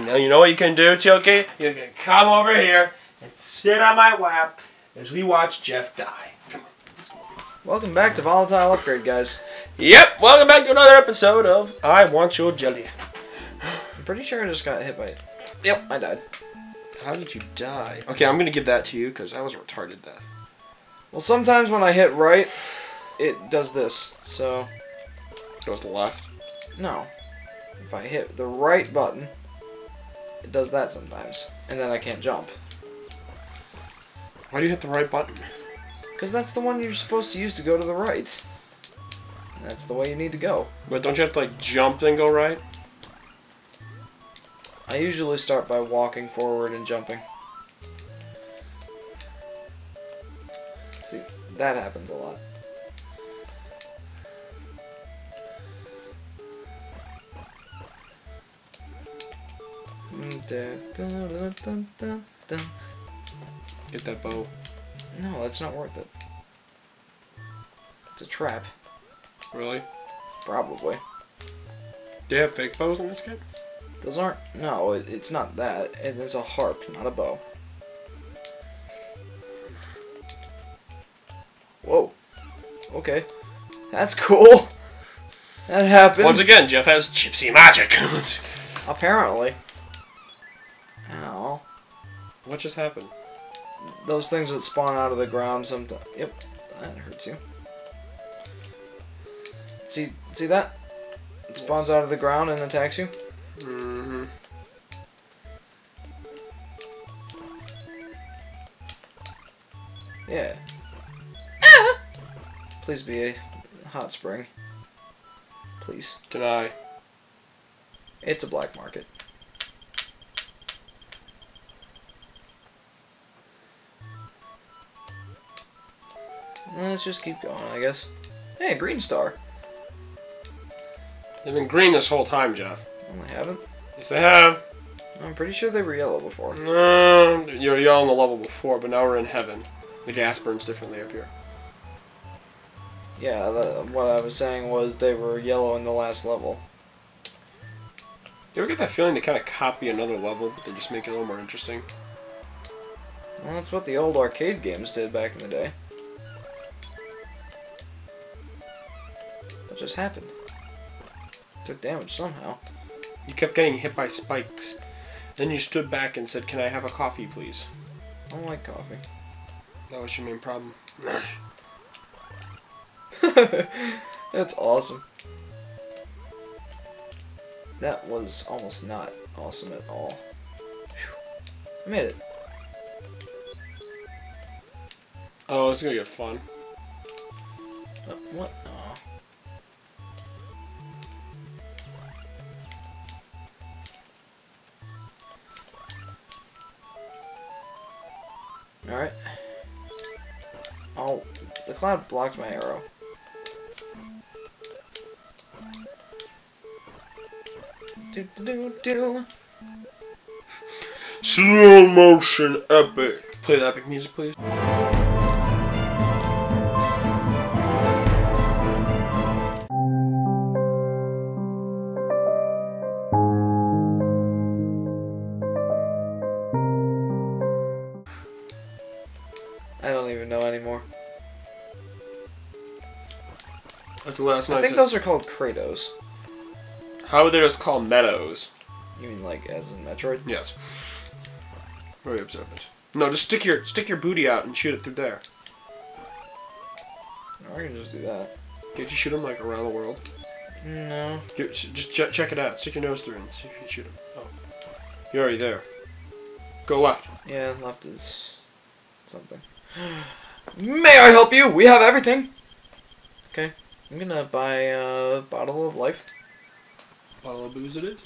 You uh, know, you know what you can do, Chilky? You can come over here and sit on my lap as we watch Jeff die. Come on. let's go. Welcome back to Volatile Upgrade, guys. Yep, welcome back to another episode of I Want Your Jelly. I'm pretty sure I just got hit by it. Yep, I died. How did you die? Okay, I'm gonna give that to you because that was a retarded death. Well, sometimes when I hit right, it does this. So, Go to the left. no. If I hit the right button, it does that sometimes. And then I can't jump. Why do you hit the right button? Because that's the one you're supposed to use to go to the right. And that's the way you need to go. But don't you have to like jump then go right? I usually start by walking forward and jumping. See, that happens a lot. Get that bow. No, that's not worth it. It's a trap, Really? probably. Do you have fake bows in this game? Those aren't. No, it's not that. It is a harp, not a bow. Whoa. Okay. That's cool. That happened. Once again, Jeff has gypsy magic. Apparently. Ow. what just happened? Those things that spawn out of the ground sometimes. Yep. That hurts you. See, see that? It spawns out of the ground and attacks you. Mm-hmm. Yeah. Ah! Please be a hot spring. Please. Deny. It's a black market. Eh, let's just keep going, I guess. Hey, green star. They've been green this whole time, Jeff. Well, I haven't. Yes, they have. I'm pretty sure they were yellow before. No, you were yellow on the level before, but now we're in heaven. The gas burns differently up here. Yeah, the, what I was saying was they were yellow in the last level. You ever get that feeling they kind of copy another level, but they just make it a little more interesting? Well, that's what the old arcade games did back in the day. Just happened? Took damage somehow. You kept getting hit by spikes. Then you stood back and said, Can I have a coffee, please? I don't like coffee. That was your main problem. That's awesome. That was almost not awesome at all. Phew. I made it. oh, it's gonna get fun. Uh, what? Cloud blocked my arrow. Do do do do. Slow motion epic. Play the epic music, please. The last I think those are called Kratos. How would they just call meadows? You mean like as in Metroid? Yes. Very observant. No, just stick your stick your booty out and shoot it through there. I can just do that. Can't you shoot them like around the world? No. Sh- just ch- check it out. Stick your nose through and see if you can shoot them. Oh, you're already there. Go left. Yeah, left is something. May I help you? We have everything. Okay, I'm gonna buy a bottle of life. Bottle of booze it is.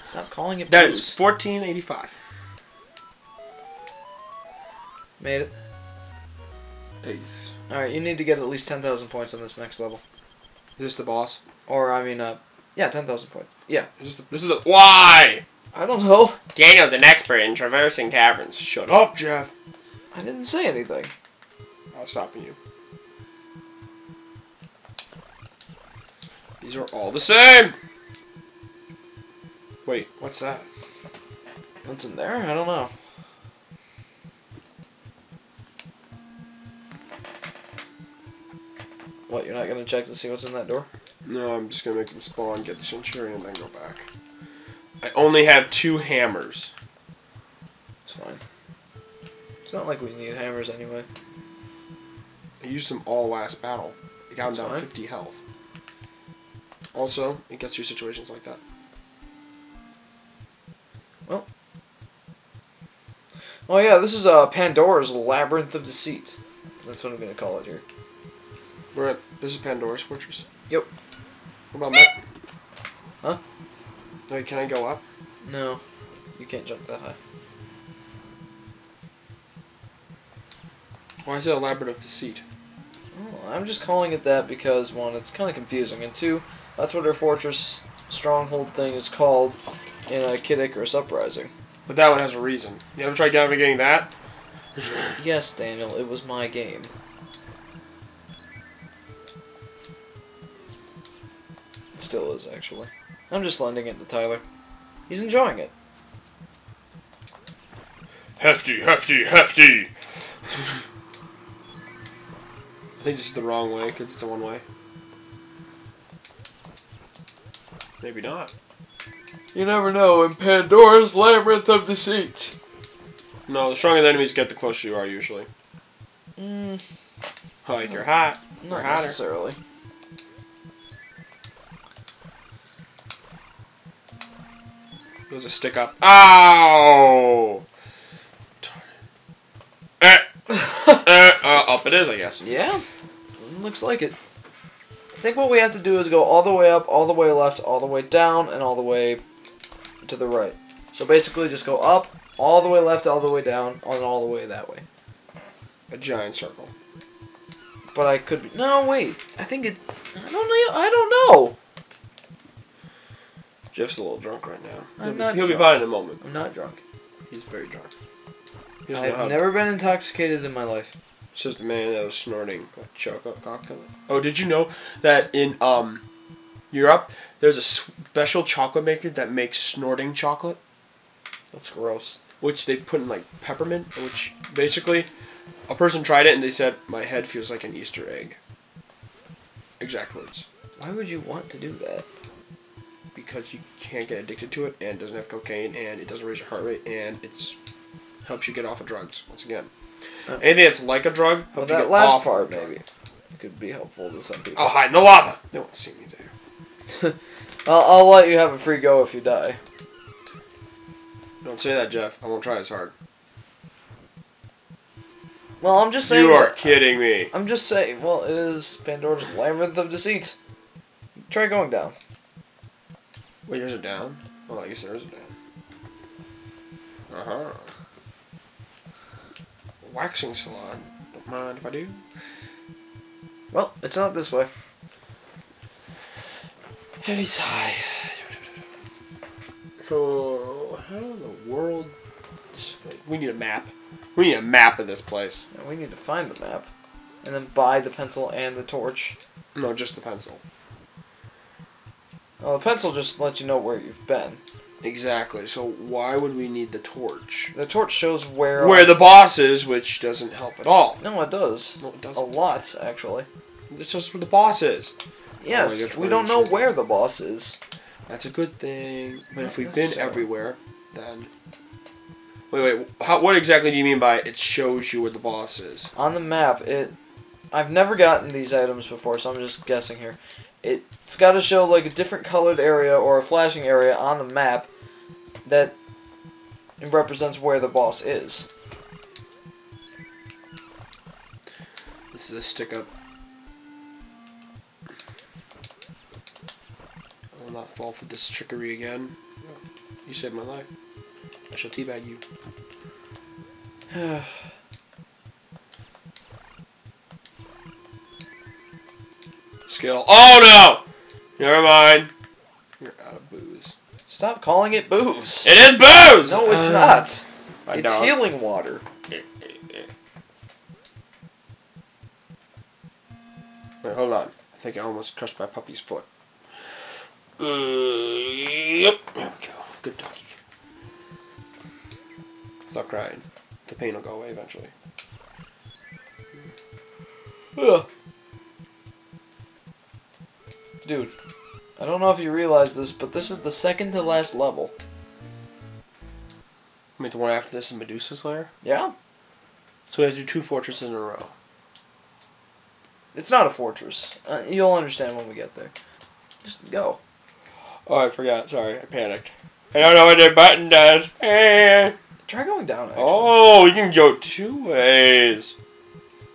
Stop calling it That booze. is fourteen eighty five. Made it. Ace. All right, you need to get at least ten thousand points on this next level. Is this the boss? Or I mean, uh, yeah, ten thousand points. Yeah. Is this the, this is the why? I don't know. Daniel's an expert in traversing caverns. Shut up, Jeff. I didn't say anything. I was stopping you. These are all the same. Wait, what's that? What's in there? I don't know. What, you're not gonna check to see what's in that door? No, I'm just gonna make them spawn, get the Centurion, and then go back. I only have two hammers. It's fine. It's not like we need hammers anyway. I used them all last battle. It got That's them down fine. 50 health. Also, it gets you situations like that. Well. Oh yeah, this is uh, Pandora's Labyrinth of Deceit. That's what I'm gonna call it here. We're at this is Pandora's Fortress. Yep. What about that? Huh? Wait, can I go up? No, you can't jump that high. Why is it a labyrinth of deceit? Oh, I'm just calling it that because one, it's kind of confusing, and two, that's what our fortress stronghold thing is called in a Kid Icarus Uprising. But that one has a reason. You ever tried navigating that? Yes, Daniel, it was my game. It still is, actually. I'm just lending it to Tyler. He's enjoying it. Hefty, hefty, hefty! I think this is the wrong way because it's a one way. Maybe not. You never know in Pandora's Labyrinth of Deceit. No, the stronger the enemies get, the closer you are usually. Mm, Like you're hot. not necessarily. There's a stick up. Ow! Darn it. Eh. eh, uh, up it is, I guess. Yeah, looks like it. I think what we have to do is go all the way up, all the way left, all the way down, and all the way to the right. So basically, just go up, all the way left, all the way down, and all the way that way. A giant circle. But I could be. No, wait. I think it. I don't know. I don't know. Jeff's a little drunk right now. I'm He'll, be, he'll be fine in a moment. I'm not drunk. He's very drunk. He doesn't know how I've never been intoxicated in my life. Just a man that was snorting a chocolate cocktail. Oh, did you know that in um, Europe there's a special chocolate maker that makes snorting chocolate, That's gross. which they put in like peppermint, which basically a person tried it and they said my head feels like an Easter egg. Exact words. Why would you want to do that? Because you can't get addicted to it and it doesn't have cocaine and it doesn't raise your heart rate and it's helps you get off of drugs once again. Uh, Anything that's like a drug Well, that last off of a part maybe could be helpful to some people. I'll hide in the lava. They won't see me there. I'll, I'll let you have a free go if you die. Don't say that, Jeff. I won't try as hard. Well, I'm just saying. You are kidding me. I'm just saying. Well, it is Pandora's Labyrinth of Deceit. Try going down. Wait, yours are down? Oh, I guess there is a down. Uh huh. Waxing salon. Don't mind if I do. Well, it's not this way. Heavy sigh. So, how in the world? We need a map. We need a map of this place. And we need to find the map, and then buy the pencil and the torch. No, just the pencil. Well, the pencil just lets you know where you've been. Exactly. So why would we need the torch? The torch shows where. Where the boss is, which doesn't help at all. No, it does. No, it A doesn't. lot, actually. It's shows where the boss is. Yes, oh, guess we don't know should- where the boss is. That's a good thing. But if we've been everywhere, then. Wait, wait. How, what exactly do you mean by it shows you where the boss is? On the map, it. I've never gotten these items before, so I'm just guessing here. It's got to show like a different colored area or a flashing area on the map that represents where the boss is. This is a stick up. I will not fall for this trickery again. You saved my life. I shall teabag you. Skill. Oh no! Never mind. You're out of booze. Stop calling it booze. It is booze! no, it's Uh, not. I It's don't. healing water. Wait, hold on. I think I almost crushed my puppy's foot. Uh, yep. There we go. Good doggy. Stop crying. The pain will go away eventually. Ugh. Dude, I don't know if you realize this, but this is the second to last level. I mean, the one after this is Medusa's lair. Yeah? So we have to do two fortresses in a row. It's not a fortress. Uh, you'll understand when we get there. Just go. Oh, I forgot. Sorry, I panicked. I don't know what the button does. Eh. Try going down, actually. Oh, you can go two ways.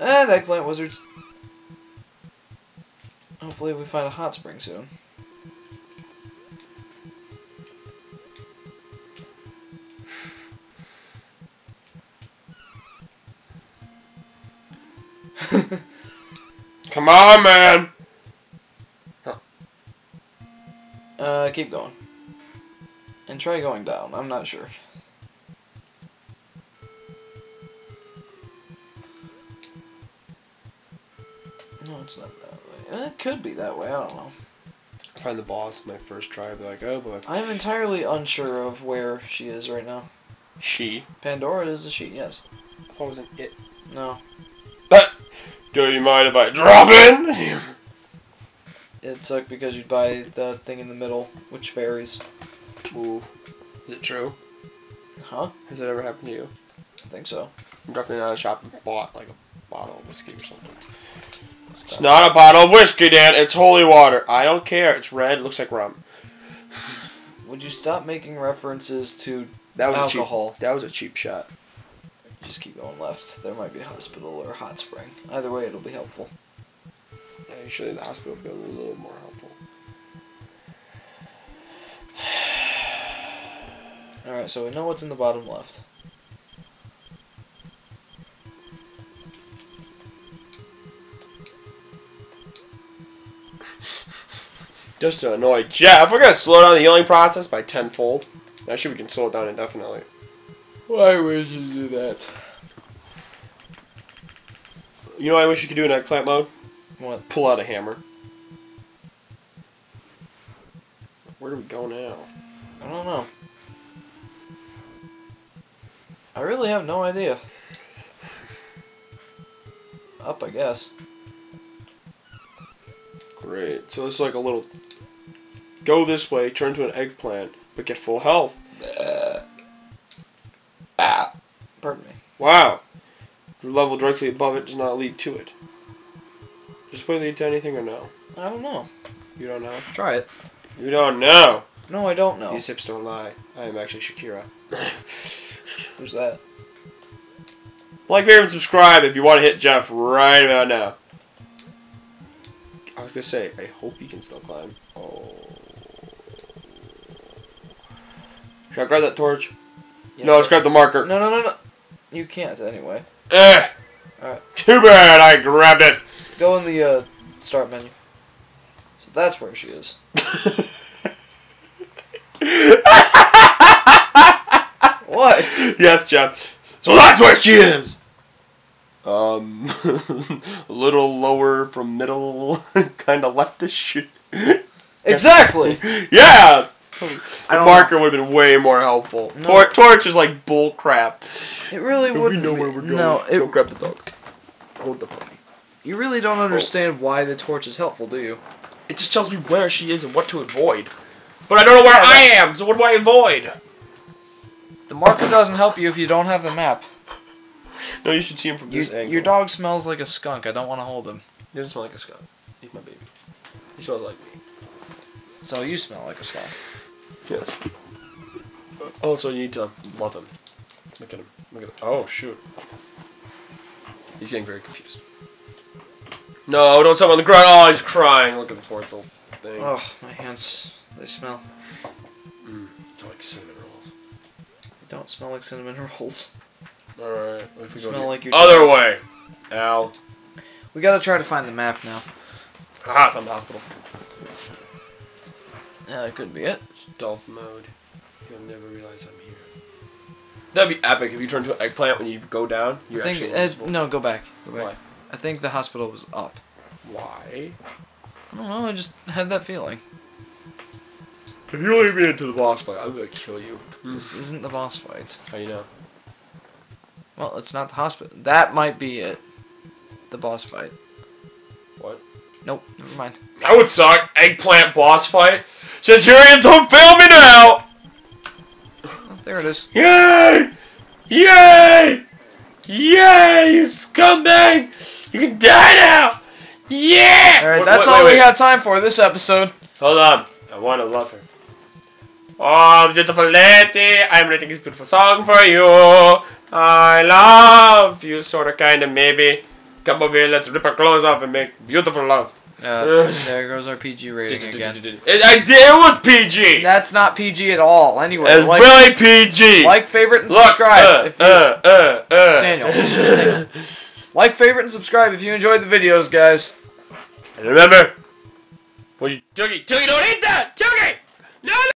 And Eggplant Wizards. Hopefully we find a hot spring soon. Come on, man. Uh, keep going. And try going down. I'm not sure. No, it's not that way. Eh, it could be that way. I don't know. Find the boss my first try. Be like, oh boy. I'm entirely unsure of where she is right now. She. Pandora is a she, yes. I thought it was an it. No. Do you mind if I drop in? It sucked because you'd buy the thing in the middle, which varies. Ooh. Is it true? Huh? Has it ever happened to you? I think so. I'm dropping out of a shop and bought like a bottle of whiskey or something. It's not a bottle of whiskey, Dan. It's holy water. I don't care. It's red. It looks like rum. Would you stop making references to That was alcohol? a cheap. That was a cheap shot. Just keep going left. There might be a hospital or a hot spring. Either way, it'll be helpful. Yeah, usually the hospital would be a little more helpful. Alright, so we know what's in the bottom left. Just to annoy Jeff, we're gonna slow down the healing process by tenfold. Actually, we can slow it down indefinitely. Why would you do that? You know what I wish you could do in eggplant mode? What? Pull out a hammer. Where do we go now? I don't know. I really have no idea. Up, I guess. Great. So it's like a little. Go this way, turn to an eggplant, but get full health. Ah. Pardon me. Wow. The level directly above it does not lead to it. Does this way lead to anything or no? I don't know. You don't know? Try it. You don't know. No, I don't know. These hips don't lie. I am actually Shakira. Who's that? like, favorite, and subscribe if you want to hit Jeff right about now. I was gonna say, I hope you can still climb. Oh. Should I grab that torch? Yeah, no, let's grab the marker. No, no, no, no. You can't anyway. Eh. Alright. Too bad I grabbed it. Go in the uh, start menu. So that's where she is. what? yes, Jeff. So that's where she is. Um, a little lower from middle, kind of leftish. Exactly. yeah. I The marker would have been way more helpful. No. Tor- torch is like bull crap. It really wouldn't. know be- where we're going. No, Go it, grab the dog. Hold the puppy. you really don't oh. understand why the torch is helpful, do you? It just tells me where she is and what to avoid. But I don't know where Yeah, I am, so what do I avoid? The marker doesn't help you if you don't have the map. No, you should see him from You, this angle. your dog smells like a skunk. I don't want to hold him. He doesn't smell like a skunk. He's my baby. He smells like me. So you smell like a skunk. Yes. Also, you need to love him. Look at him. Look at him. Oh, shoot. He's getting very confused. No, don't tell him on the ground. Oh, he's crying. Look at the fourth little thing. Oh, my hands. They smell. It's like cinnamon rolls. They don't smell like cinnamon rolls. Alright. What if we Smell like your other dog. way? Al. We gotta try to find the map now. Ah, from the hospital. Yeah, that could be it. Stealth mode. You'll never realize I'm here. That'd be epic if you turn to an eggplant when you go down. You're I think actually uh, no, go back. Go back. Why? I think the hospital was up. Why? I don't know. I just had that feeling. If you leave me into the boss fight, I'm gonna kill you. This isn't the boss fight. How you know? Well, it's not the hospital. That might be it. The boss fight. What? Nope, never mind. That would suck. Eggplant boss fight. Centurions, don't fail me now! Oh, there it is. Yay! Yay! Yay! You scumbag! You can die now! Yeah! Alright, that's wait, all wait, we have time for this episode. Hold on. I want to love her. Oh, beautiful lady, I'm writing this beautiful song for you. I love you, sorta, kinda, maybe. Come over here, let's rip our clothes off and make beautiful love. Uh, there goes our PG rating again. It, I did, it was PG. That's not PG at all. Anyway, It's like, really PG. like, favorite, and Look, subscribe. uh, if you, uh, uh, uh. Daniel, Daniel. Like, favorite, and subscribe if you enjoyed the videos, guys. And remember, when you, Juggy, Juggy, don't eat that. No. no!